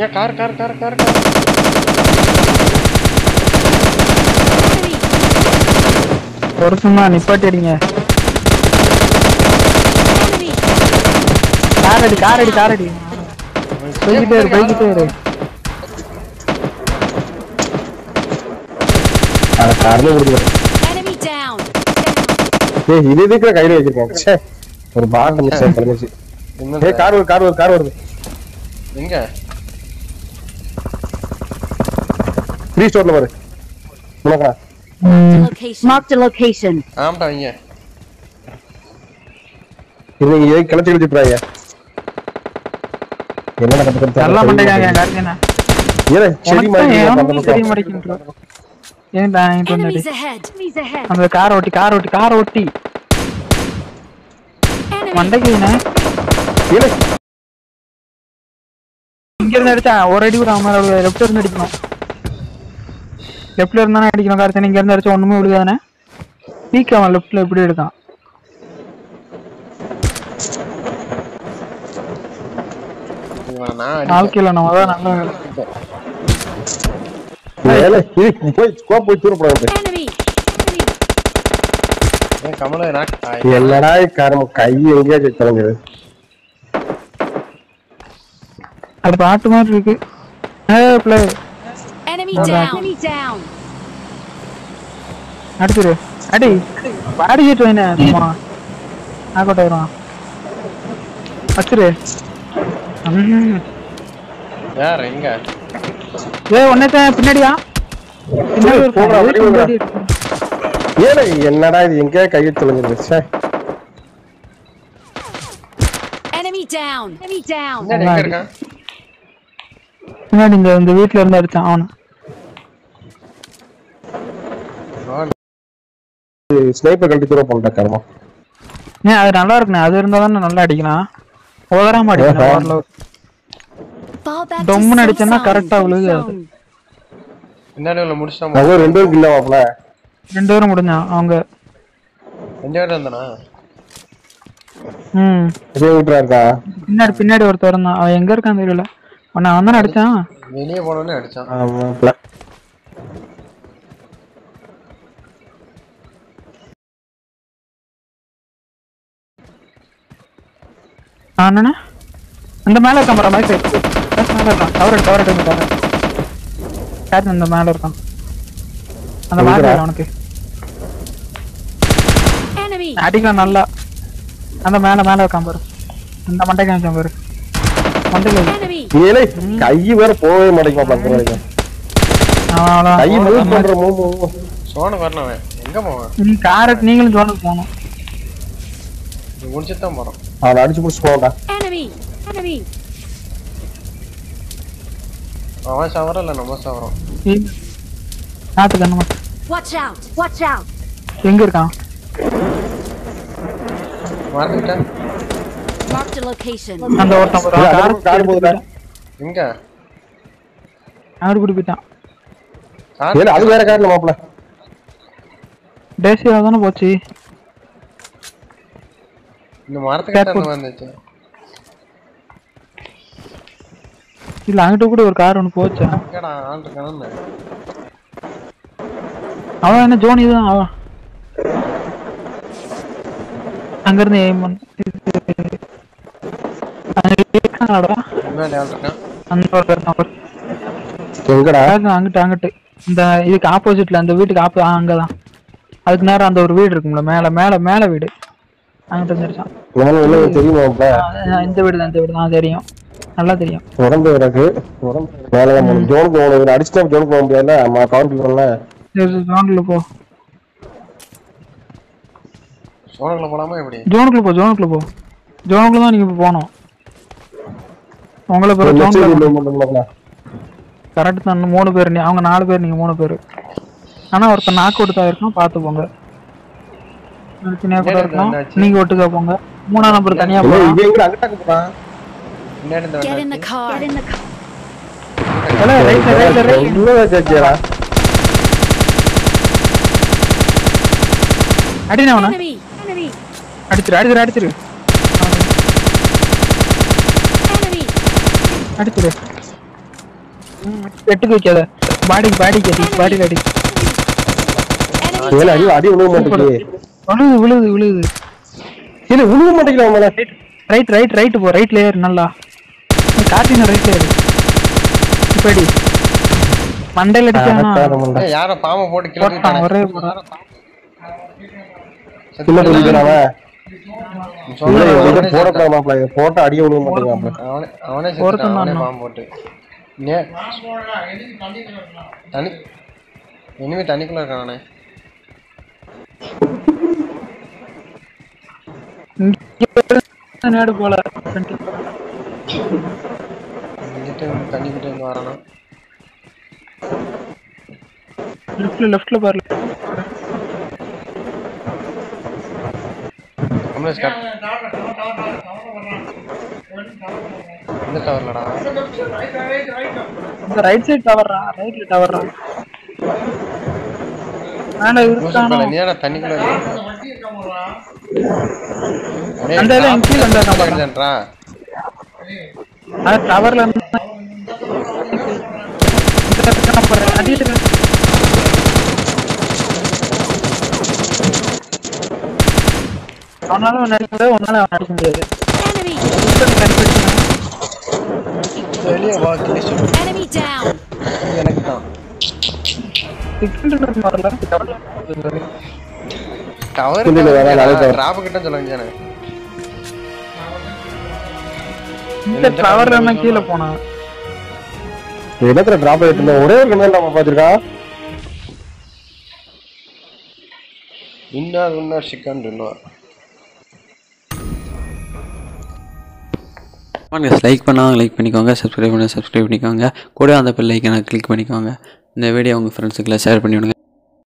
ஏன் car car car car car Enemy! ஒரு சும்மா நிப்பாட்டி அடிங்க Enemy! கார் அடி கார் அடி கார் அடி போய்கிட்டே இரு போய்கிட்டே இரு அட காரணம் கொடுக்குறேன் Enemy down! இது எதுக்கு கையில வச்சிருக்கேன் ச்சே ஒரு பாட்டில் மிஸ் என்னது? ஏய் கார் வருது கார் வருது கார் வருது எங்க ஃப்ரீ ஸ்டோர்ல பாரு உனக்கா? Location. Marked a location. ஆமாடா இங்க. இது ஏன் கிளச்சி கிளச்சி போறாங்க என்ன நடக்குது நல்லா பண்ணிட்டாங்க கார்த்தியனா ஏன் செடி மாதிரி தெரிய மாட்டேங்கிறான் ஏன்டா. Enemies ahead. அந்த கார் ஓட்டி கார் ஓட்டி கார் ஓட்டி. Enemy! மண்டைக்கு என்ன? ஏன் இங்க இருந்து அடிச்சா ஒரு அடி கூட அவன் லெஃப்ட்ல இருந்து அடிக்கணும். லெஃப்ட்ல இருந்தானே அடிக்கணும் கார்த்தியன் இங்க இருந்து அடிச்சா ஒண்ணுமே விழுதானே பீக் அவன் லெஃப்ட்ல எப்படி எடுக்கான் இவனை நான் அடிப்பேன். வாழ்க்கையில நம்ம தான் நல்லா வேலை. போய் ஸ்கோப் போடாது என்னடா கை எங்கேயாச்சும் தொலைஞ்சது. அது பாட்டு மாதிரி இருக்கு! அடிச்சிரு. அடி. பாடி கேட்டு வைன சும்மா. நாக்கோட்ட வரும் ம். யார் எங்க ஏய் ஒன்னே பின்னாடியா? பின்னாடி. ஏலே என்னடா இது? எங்கேயா கையை தொலைஞ்சது ச்சே Enemy down! Enemy down! எங்க பின்னாடி. இந்த இந்த வீட்ல இருந்து அடிச்சான் அவனு. ஸ்னைப்பர் கழட்டி தூர பண்ணிட்டேன் கர்மம் ஏன் அது நல்லா இருக்குண்ணே. அது இருந்தா தானே நல்லா அடிக்கலாம். உதறாம அடிக்கணும் safe அடிச்சேன்னா. கரெக்டா முடிச்சிட்டா அவங்க ரெண்டு பேருக்கு இல்ல மாப்பிள ரெண்டு பேரும் முடிஞ்சான் அவங்க. ரெண்டு பேரும் இருந்தானா ம். இதே விட்டுறா இருக்கா? பின்னாடி பின்னாடி ஒருத்தர் இருந்தான். அவன் எங்க இருக்கான்னு தெரியல. அவன் அவன் தானே அடிச்சான்? வெளியே போனோடனே அடிச்சான். ஆமா என்னண்ணே? அந்த மேல இருக்கான் பாரு மைக் மேல இருக்கான். கவர் எடு கவர் எடுங்க கவர் கேட் இந்த மேல இருக்கான். அந்த மேல? அவனுக்கு! அடிக்கலாம் நல்லா. அந்த மேல மேல இருக்கான் பாரு. இந்த மண்டைக்கு வச்சான் பாரு! ஏலே கை வேற போகவே மாட்டேங்குமா பக்கம் வரைக்கும் அவன் கை மூவ் அவ்வளவுதான். பண்ற மூவ் மூவ் சோனுக்கு வரணும். அவன் எங்க போவான்? நீ காரட் நீங்களும் ஜோனுக்கு போகணும். முடிச்சுட்டு தான் போறோம். அவனை அடிச்சு புடிச்சு! Enemy! அவன் சவரம் இல்ல நம்ம சவரம் நாத்து கண்ணுமா Watch out! Watch out! எங்க இருக்கான் மறந்துட்டேன் Marked a location. அந்த ஒருத்தன் கார் கார் போகுதுடா. எங்க ஆடு குடி போயிட்டான் கார் ஏலே அது வேற காரணம் மாப்பிள டேசியா தானே போச்சு இந்த மாதிரி இருந்துச்சு இல்ல அங்கிட்ட கூட ஒரு கார் ஒன்று போச்சு? எங்கடா ஆள் இருக்கானு? அவன் என்ன ஜோனி தான்? அவன். அங்க இருந்து பண்ணு. இந்த இதுக்கு ஆப்போசிட்ல அந்த வீட்டுக்கு ஆப்போ அங்கதான். அதுக்கு நேரம் அந்த ஒரு வீடு இருக்கும்ல மேல மேல மேல வீடு. அங்கிட்டு வந்துருச்சான் தெரியுமா மாப்பிள இந்த வீடு தான் இந்த வீடு தான் தெரியும். நல்லா தெரியும். உடம்பு எனக்கு உடம்பு மேலே ஜோனுக்கு போகணும். அடிச்சுட்டா ஜோனுக்கு போக முடியாதுல்ல? கவுண்ட் ஜோனுக்குள்ள போ. போலாமா எப்படி? ஜோனுக்குள்ள போ ஜோனுக்குள்ள போ. ஜோனுக்குள்ள தான் நீங்க இப்ப போகணும். உங்களை பேர் ஜோனுக்குள்ள கரெக்ட் தான். மூணு பேர் நீ அவங்க நாலு பேர் நீங்க மூணு பேர். ஆனா ஒருத்தன் நாக்கு கொடுத்தா இருக்கும் பார்த்து போங்க தனியா கூட இருக்கலாம் என்னாச்சு? நீங்க ஒட்டுக்கா போங்க மூணாம் நம்பர் தனியா போங்க இது எங்க அங்கிட்டாக்கு போறான் பின்னாடி இந்த Get in the car. Get in the car. அடினா அவன! Enemy! அடிச்சிரு அடிச்சிரு அடிச்சிரு! அடிச்சிரு வெட்டுக்கு வைக்காத பாடிக்கு பாடிக்கு அடி பாடி அடி அடி. அடி விழுக மாட்டேங்குது விழுது விழுது விழுது. இல்ல விழுக மேல? ரைட் ரைட் ரைட் போ ரைட்ல ஏறு நல்லா. காட்டின ரைட்ல ஏறு இப்ப அடி மண்டையில அடிச்சானா யாரோ பாம்பை போட்டு போட்டான் கிளப்பிட்டானே ஒரே போட்டா அடியே விழுக மாட்டேங்குது மாப்பிள அவனே அவனே பாம்பு போட்டு. தனி இனிமே தண்ணிக்குள்ள இருக்கானே நேடு போல. இங்கிட்ட இருந்து தண்ணிக்கிட்ட இருந்து வரானா லெஃப்ட்ல லெஃப்ட்ல பாரு கம்யூனிஸ்ட் கட். இந்த டவர்லடா இந்த ரைட் சைடு டவர்ரா ரைட்ல டவர்ரா மேல இருக்கானோ? நீ ஏடா தண்ணிக்குள்ள அந்த top கீழ வந்தா top நம்ம வருதுன்றா. அது டவர்ல அவனால அவன் அடிக்க முடியாது உன்னால. வெளியே வா கிழிச்சு Enemy down. எனக்கு தான் சிக்ஸ் வரல டவர். டிராப் கிட்ட சொல்ல வேண்டியதானே இந்த டவர்ல இருந்தா கீழே போனான் இடத்துல டிராப் ஆயிட்டு இருந்தோம் ஒரே ஒரு கண்ணு நம்ம பாத்திருக்கான் இன்னும் இன்னும் சிக்கன் இன்னும் வாங்க லைக் பண்ணாங்க லைக் பண்ணிக்கோங்க சப்ஸ்கிரைப் பண்ண சப்ஸ்கிரைப் பண்ணிக்கோங்க. கூட அந்த பெல் ஐக்கனை கிளிக் பண்ணிக்கோங்க. இந்த வீடியோ உங்கள் ஃப்ரெண்ட்ஸுக்கெல்லாம் ஷேர் பண்ணி விடுங்க